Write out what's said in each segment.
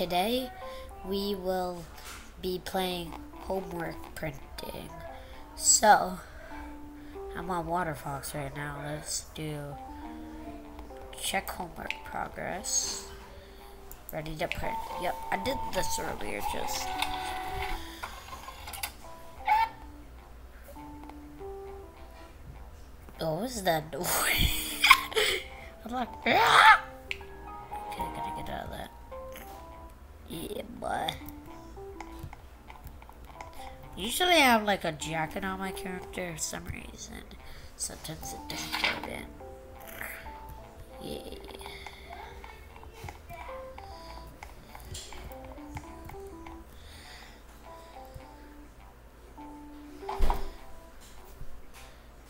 today we will be playing homework printing. So, I'm on Waterfox right now. Let's do check homework progress. Ready to print. Yep, I did this earlier just. What was that noise? I'm like, ah! Yeah, boy. Usually I have like a jacket on my character for some reason. Sometimes it doesn't go in. Yeah.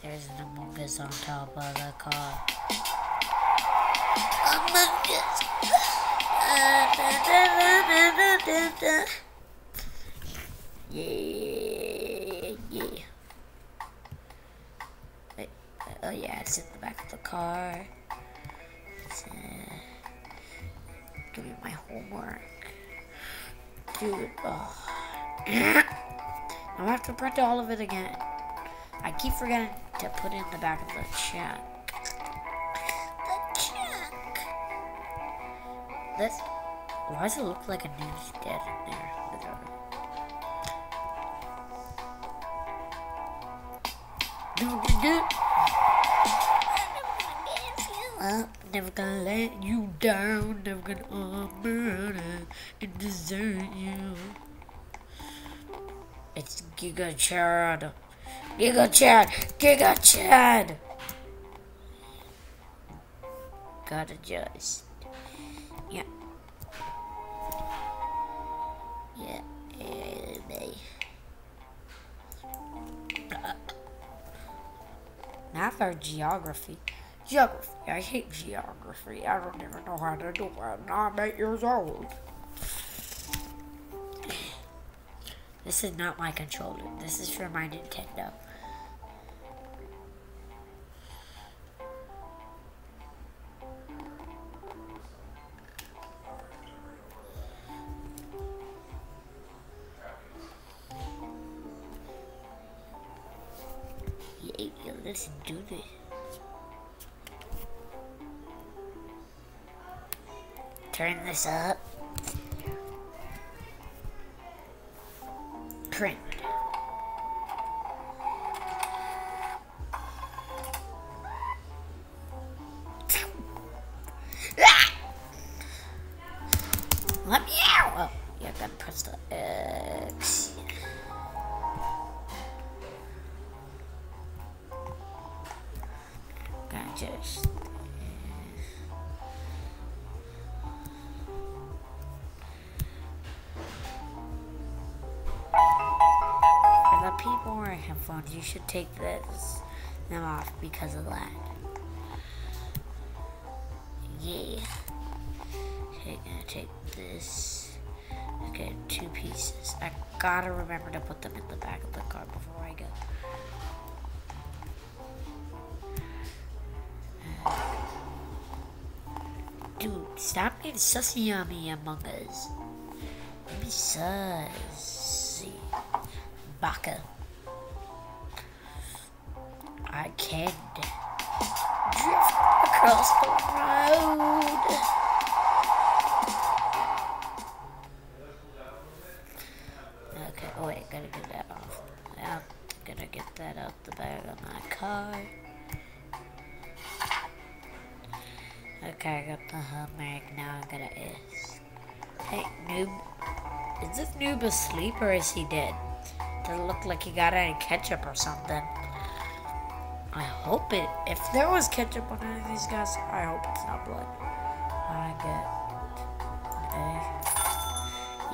There's an Among Us on top of the car. Among Ah. Yeah, yeah. Oh yeah, it's in the back of the car. Uh, give me my homework. Dude, oh. I'm gonna have to print all of it again. I keep forgetting to put it in the back of the check. This. Why does it look like a news dead in there? Never gonna let you down, never gonna unburden and desert you. It's Giga Chad. Giga Chad! Giga Chad! Gotta just. Now for geography. Geography. I hate geography. I don't even know how to do it. I'm not eight years old. This is not my controller. This is for my Nintendo. Let's do this. Turn this up. Print. Ah! Let me out! Oh, yeah, gotta press the X. wearing headphones, you should take this them off because of that. Yeah. Okay, gonna take this. Okay, two pieces. I gotta remember to put them in the back of the car before I go. Uh, dude, stop being sussy on me, Among Us. Be sussy. Baka. I can drift across the road. Okay, oh wait, gotta get that off. Yeah, gotta get that out the back of my car. Okay, I got the Hummer. now I gotta ask. Hey, noob. Is this noob asleep or is he dead? Doesn't look like he got any ketchup or something. I hope it. If there was ketchup on any of these guys, I hope it's not blood. I get.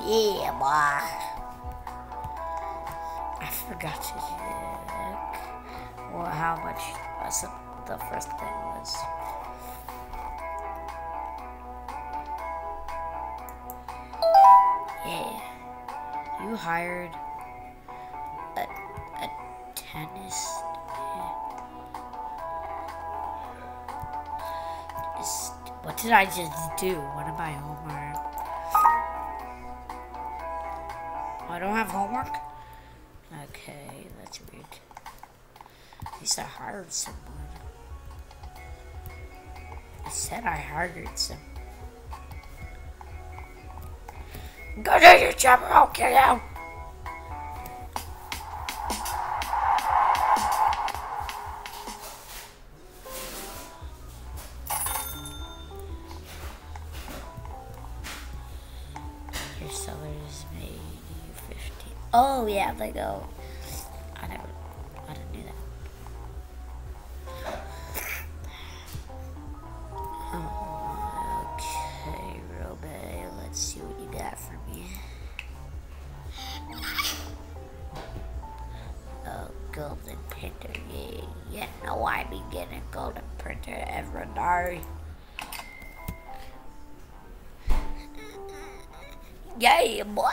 Yeah, boy. I forgot to check. Well, how much the first thing was. Yeah. You hired a, a tennis. What did I just do? What am I homework? Oh, I don't have homework? Okay, that's weird. read. At least I hired someone. I said I hired someone. Go do your job or I'll kill you. Oh, yeah, they go. I never, I didn't do that. Okay, Robe, let's see what you got for me. Oh, golden printer, yeah, yeah, no, I be getting golden printer every day. Yeah, boy.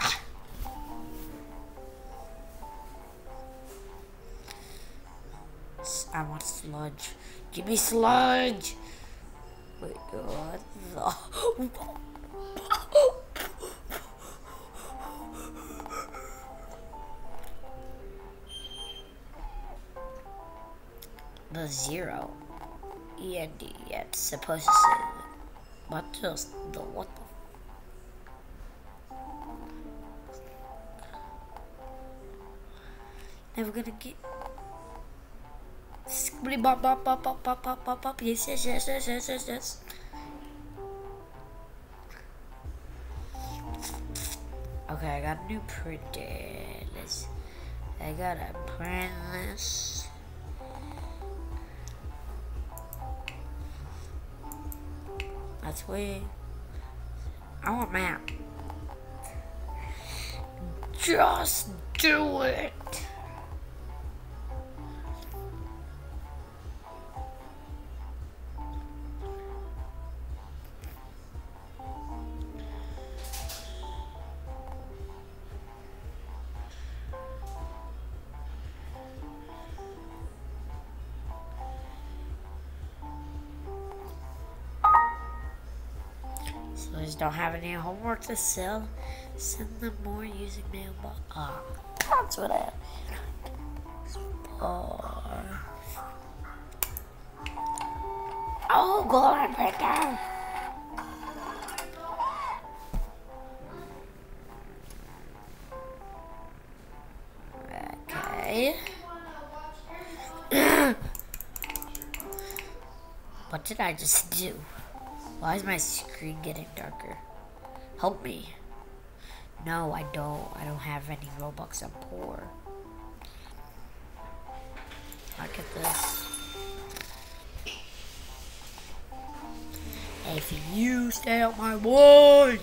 I want sludge. Give me sludge. Wait, what the? The zero. END. Yeah, it's supposed to say. What just the what the Never gonna get. Bop bop bop bop bop bop bop bop. Yes, yes, yes, yes, yes, yes, yes. Okay, I got a new. Let's. I gotta print this. That's way. I want map. Just do it. Sellers don't have any homework to sell. Send them more using mailbox. Ah, that's what I. Oh. Oh, golden printer. Okay. what did I just do? Why is my screen getting darker? Help me. No, I don't. I don't have any Robux. I'm poor. Look at this. If you stay out my way.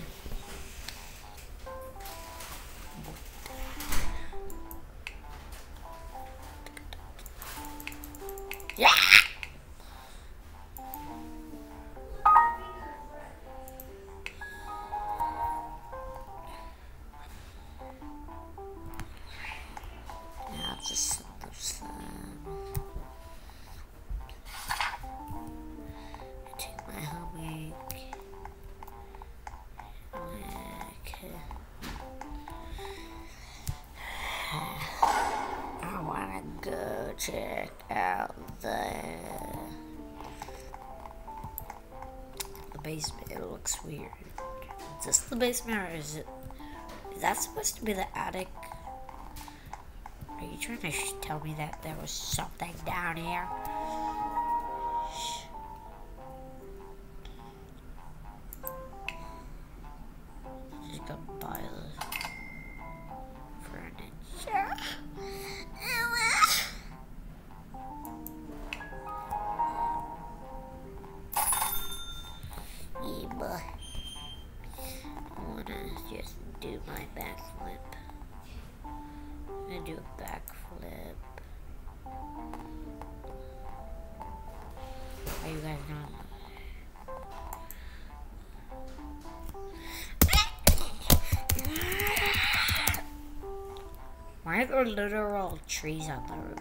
Check out the the basement. It looks weird. Is this the basement or is it? Is that supposed to be the attic? Are you trying to tell me that there was something down here? You guys not? Why are there literal trees on the roof?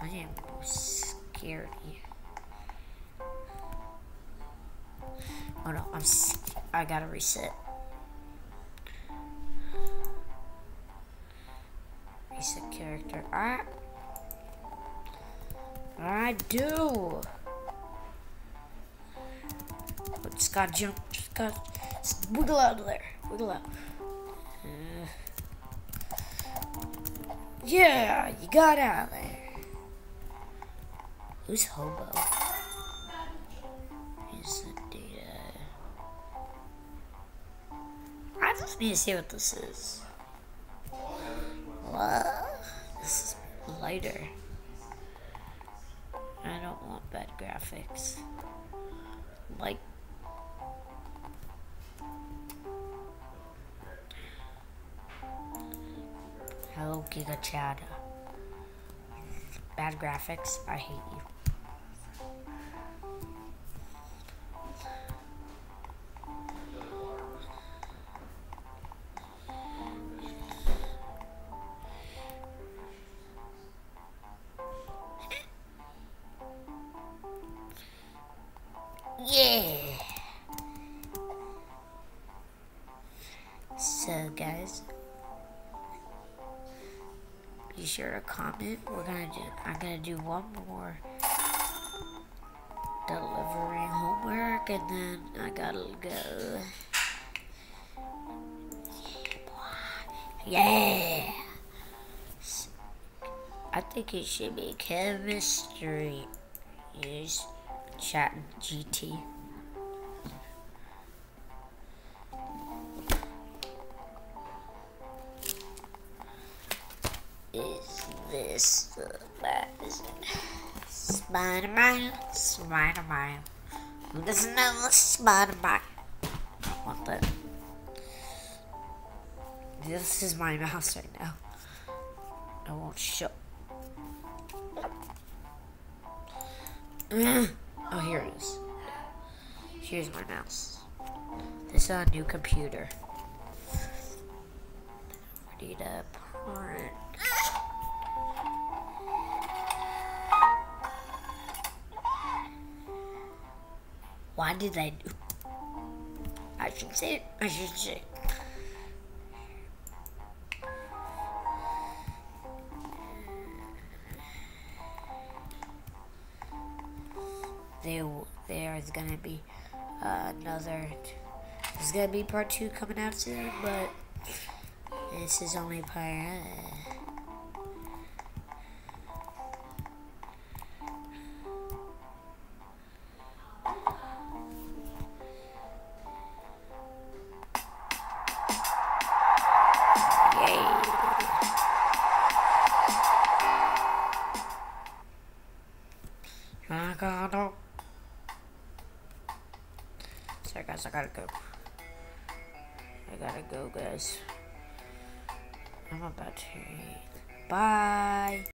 I am scared. Oh no, I'm. I gotta reset. basic character. I, I do. Oh, just gotta jump. Just gotta just wiggle out of there. Wiggle out. Yeah, you got out of there. Who's Hobo? Here's the data. I just need to see what this is. What? This is lighter. Bad graphics. Like. Hello, Giga Chad. Bad graphics, I hate you. So, guys, be sure to comment. We're gonna do. I'm gonna do one more delivering homework, and then I gotta go. Yeah. I think it should be chemistry. Use chat GT. Last Spider-Man? Spider-Man. Who doesn't know the Spider-Man? What the? This is my mouse right now. I won't show. Oh, here it is. Here's my mouse. This is a new computer. Ready to Why did I do? I should say. I should say. There, there is gonna be uh, another. There's gonna be part two coming out soon, but this is only part. Uh, gotta go. I gotta go, guys. I'm about to. Bye.